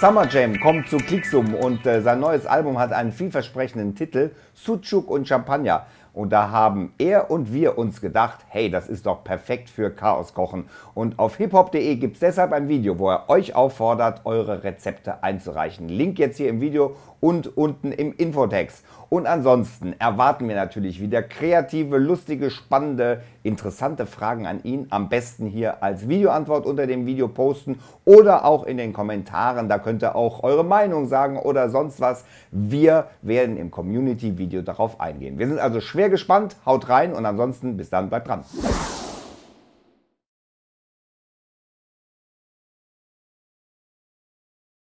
Summer Jam kommt zu Klicksum und äh, sein neues Album hat einen vielversprechenden Titel, Sucuk und Champagner. Und da haben er und wir uns gedacht, hey, das ist doch perfekt für Chaos kochen. Und auf hiphop.de gibt es deshalb ein Video, wo er euch auffordert, eure Rezepte einzureichen. Link jetzt hier im Video und unten im Infotext. Und ansonsten erwarten wir natürlich wieder kreative, lustige, spannende, interessante Fragen an ihn. Am besten hier als Videoantwort unter dem Video posten oder auch in den Kommentaren. Da könnt ihr auch eure Meinung sagen oder sonst was. Wir werden im Community-Video darauf eingehen. Wir sind also schwer gespannt. Haut rein und ansonsten bis dann, bleibt dran.